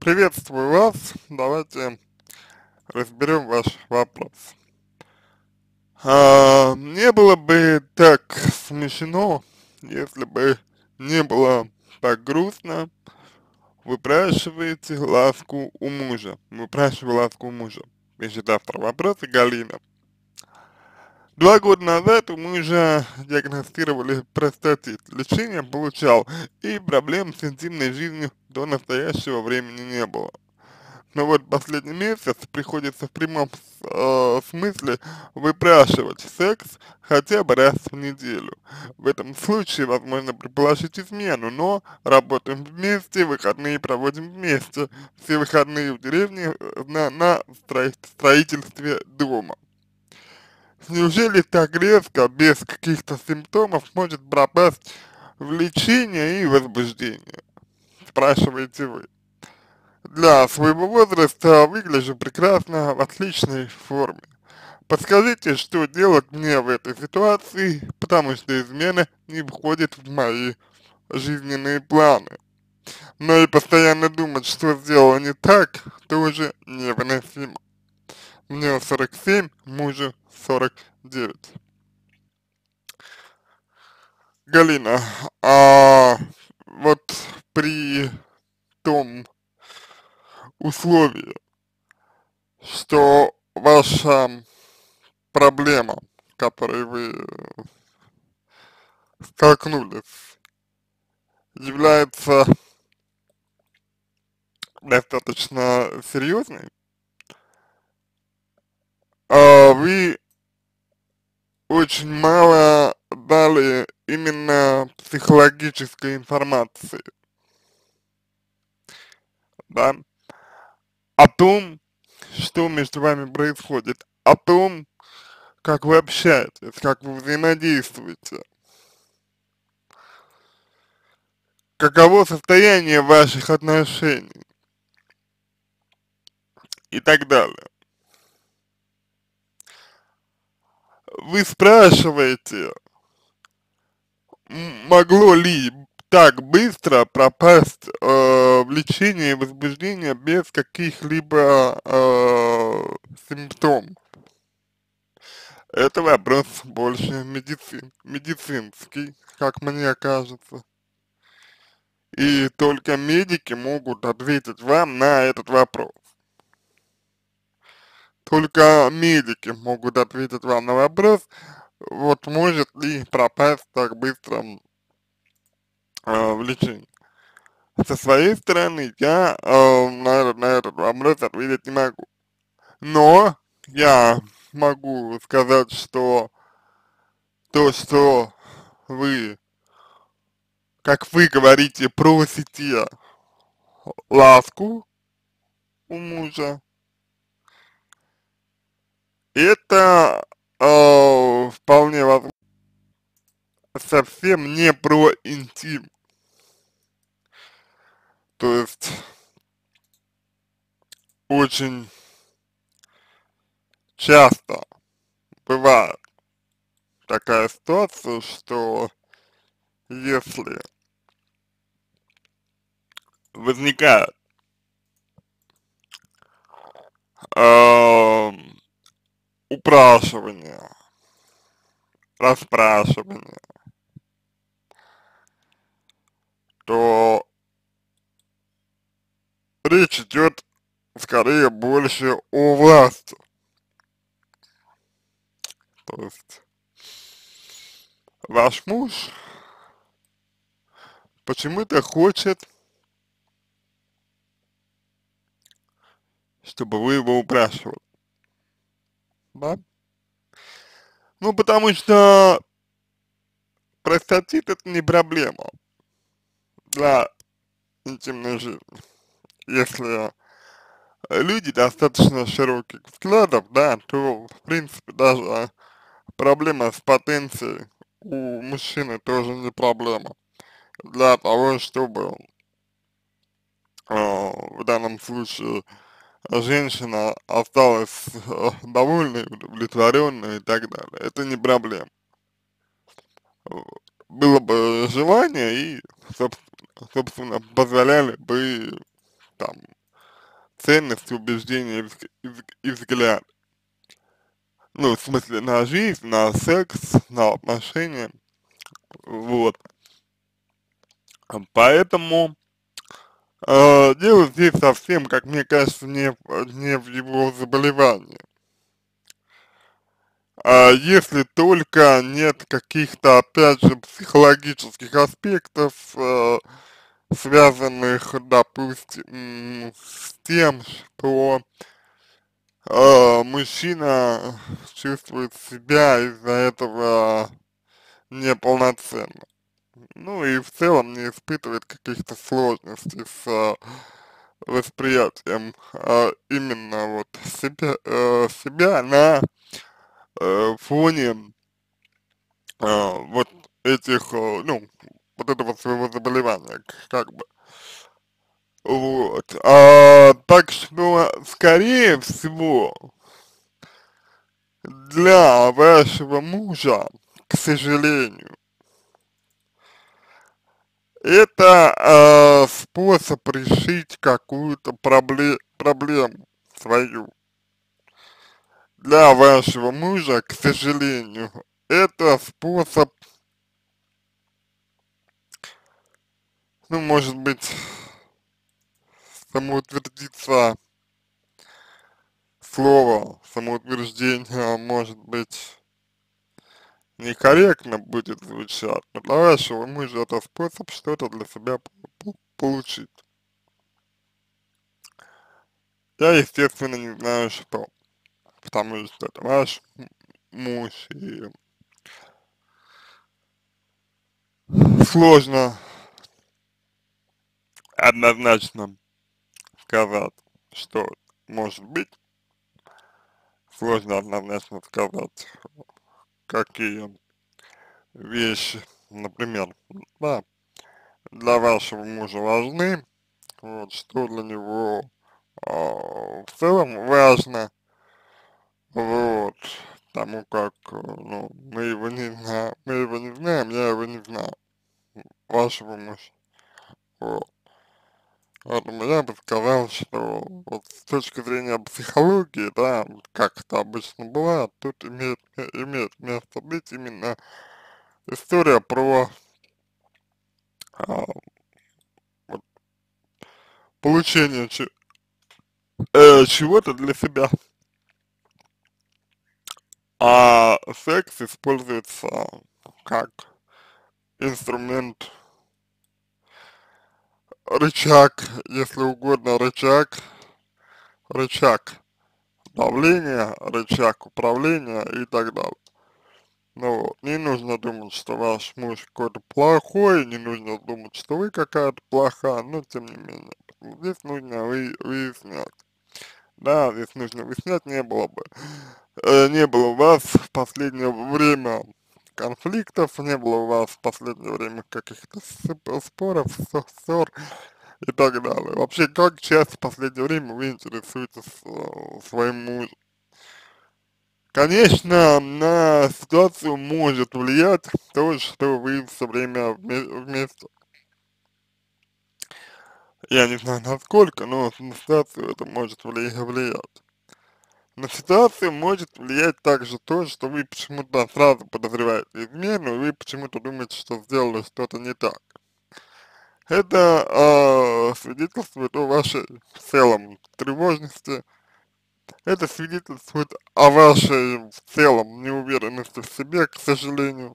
Приветствую вас. Давайте разберем ваш вопрос. А, не было бы так смешно, если бы не было так грустно. Выпрашиваете ласку у мужа. Выпрашиваю ласку у мужа. Пишет автор вопроса Галина. Два года назад у мужа диагностировали простатит. Лечение получал, и проблем с интимной жизнью до настоящего времени не было. Но вот последний месяц приходится в прямом э, смысле выпрашивать секс хотя бы раз в неделю. В этом случае возможно предположить измену, но работаем вместе, выходные проводим вместе, все выходные в деревне э, на, на строительстве дома. Неужели так резко, без каких-то симптомов, может пропасть влечение и возбуждение? Спрашиваете вы. Для своего возраста выгляжу прекрасно, в отличной форме. Подскажите, что делать мне в этой ситуации, потому что измена не входит в мои жизненные планы. Но и постоянно думать, что сделала не так, тоже невыносимо. Мне 47, мужу 49. Галина, а вот при том условии, что ваша проблема, которой вы столкнулись, является достаточно серьезной, а вы очень мало дали именно психологической информации, да, о том, что между вами происходит, о том, как вы общаетесь, как вы взаимодействуете, каково состояние ваших отношений и так далее. вы спрашиваете, могло ли так быстро пропасть э, влечение и возбуждение без каких-либо э, симптомов? Это вопрос больше медицин, медицинский, как мне кажется. И только медики могут ответить вам на этот вопрос. Только медики могут ответить вам на вопрос, вот может ли пропасть так быстро э, в лечении. Со своей стороны я э, на, на этот вопрос ответить не могу. Но я могу сказать, что то, что вы, как вы говорите, просите ласку у мужа, это э, вполне возможно совсем не про интим. То есть очень часто бывает такая ситуация, что если возникает э, упрашивание, расспрашивание, то речь идет скорее больше о власти. То есть ваш муж почему-то хочет, чтобы вы его упрашивали да? Ну, потому что простатит это не проблема для интимной жизни. Если люди достаточно широких взглядов, да, то, в принципе, даже проблема с потенцией у мужчины тоже не проблема. Для того, чтобы э, в данном случае женщина осталась э, довольной, удовлетворенной и так далее. Это не проблема. Было бы желание и, собственно, позволяли бы там ценности, убеждения и взгляд. Ну, в смысле, на жизнь, на секс, на отношения, вот. Поэтому э, дело здесь совсем, как мне кажется, не, не в его заболевании. А если только нет каких-то, опять же, психологических аспектов, э, связанных, допустим, с тем, что э, мужчина чувствует себя из-за этого неполноценно. Ну и в целом не испытывает каких-то сложностей с э, восприятием э, именно вот себя, э, себя на э, фоне э, вот этих, э, ну, вот этого своего заболевания, как бы. Вот. А, так что, скорее всего, для вашего мужа, к сожалению, это э, способ решить какую-то пробле проблему свою. Для вашего мужа, к сожалению, это способ, ну, может быть, самоутвердиться слово, самоутверждение, может быть, некорректно будет звучать, но для вашего мужа это способ что-то для себя получить. Я, естественно, не знаю, что, потому что это ваш муж, и сложно однозначно сказать, что может быть, сложно однозначно сказать, какие вещи, например, да, для вашего мужа важны, вот, что для него э, в целом важно, вот, тому как, ну, мы его не знаем, мы его не знаем, я его не знаю, вашего мужа, вот. Поэтому я бы сказал, что вот с точки зрения психологии, да, как это обычно бывает, тут имеет, имеет место быть именно история про а, вот, получение э, чего-то для себя. А секс используется как инструмент рычаг, если угодно рычаг, рычаг давления, рычаг управления и так далее. Ну не нужно думать, что ваш муж какой-то плохой, не нужно думать, что вы какая-то плохая, но тем не менее, здесь нужно вы, выяснять. Да, здесь нужно выяснять, не было бы, э, не было у вас в последнее время конфликтов, не было у вас в последнее время каких-то споров, ссор и так далее. Вообще, как часто в последнее время вы интересуетесь э, своим мужем? Конечно, на ситуацию может влиять то, что вы все время вместе. Я не знаю насколько, но на ситуацию это может влиять. На ситуацию может влиять также то, что вы почему-то сразу подозреваете измену, и вы почему-то думаете, что сделали что-то не так. Это э, свидетельствует о вашей в целом тревожности, это свидетельствует о вашей в целом неуверенности в себе, к сожалению.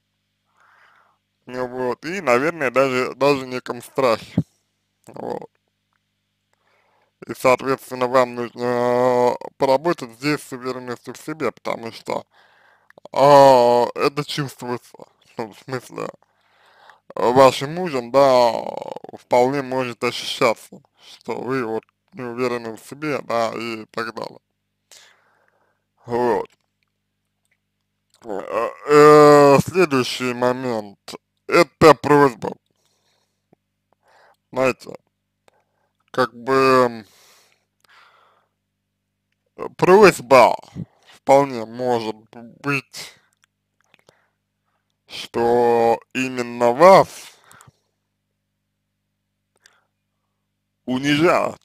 Вот, и, наверное, даже, даже неком страхе. Вот и, соответственно, вам нужно поработать здесь с уверенностью в себе, потому что а, это чувствуется, ну, в смысле, вашим мужем, да, вполне может ощущаться, что вы вот не уверены в себе, да, и так далее. Вот. Э, э, следующий момент, это просьба. Знаете, как бы просьба вполне может быть, что именно вас унижают.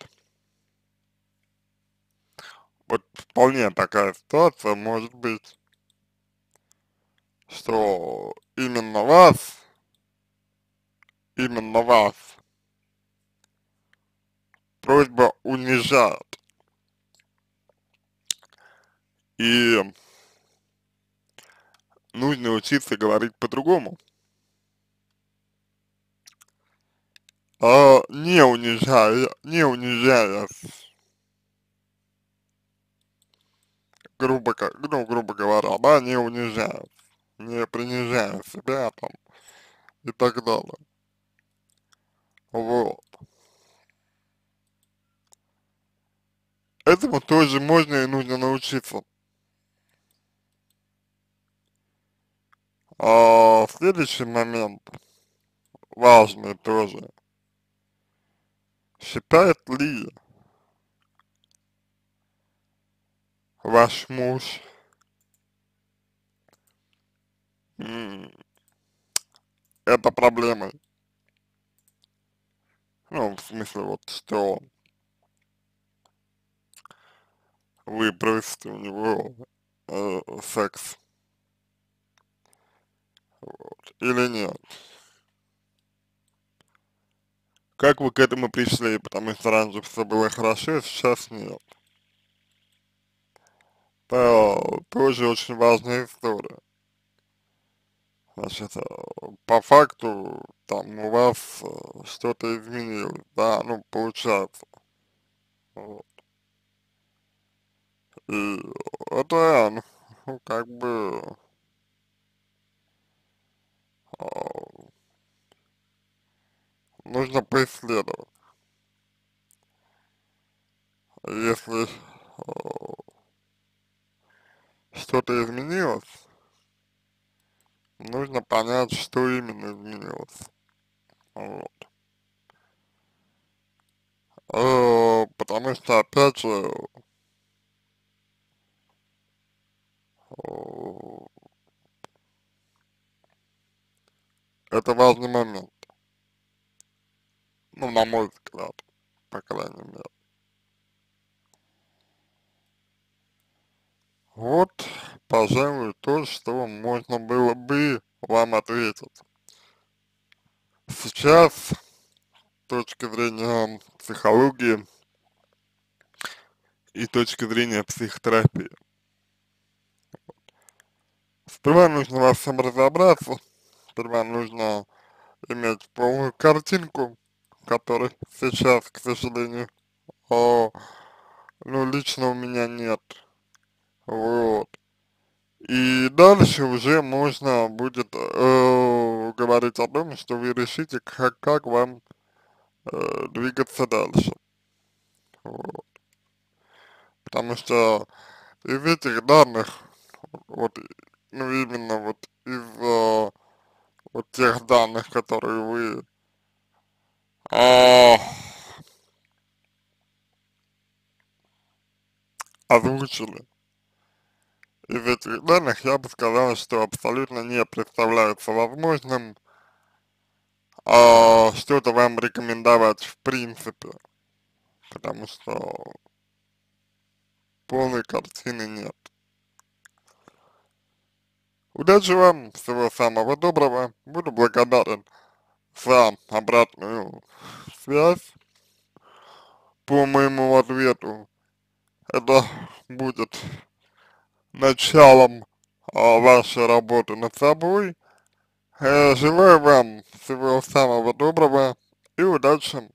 вот вполне такая ситуация может быть, что именно вас, именно вас просьба унижает. И нужно учиться говорить по-другому. А не унижая, не унижая, грубо, ну, грубо говоря, да, не унижая, не принижая себя там и так далее. Вот. Этому тоже можно и нужно научиться. А следующий момент, важный тоже, считает ли ваш муж это проблемой? Ну, в смысле, вот, что вы просите у него э, секс вот. Или нет? Как вы к этому пришли? Потому что раньше все было хорошо, сейчас нет. Это тоже очень важная история. Значит, э, по факту, там у вас э, что-то изменилось, да, ну, получается. Вот. И это, ну, как бы, нужно поисследовать. Если что-то изменилось, нужно понять, что именно изменилось. Вот. Э, потому что, опять же, это важный момент. Ну, на мой взгляд, по крайней мере. Вот, пожалуй, то, что можно было бы вам ответить. Сейчас, с точки зрения психологии и точки зрения психотерапии, сперва нужно во всем разобраться, сперва нужно иметь полную картинку, которой сейчас, к сожалению, о, ну, лично у меня нет. Вот. И дальше уже можно будет э, говорить о том, что вы решите, как, как вам э, двигаться дальше. Вот. Потому что из этих данных, вот, ну именно вот из э, вот тех данных, которые вы а, озвучили. Из этих данных я бы сказал, что абсолютно не представляется возможным а, что-то вам рекомендовать в принципе, потому что полной картины нет. Удачи вам, всего самого доброго, буду благодарен за обратную связь по моему ответу. Это будет началом а, вашей работы над собой. Э, желаю вам всего самого доброго и удачи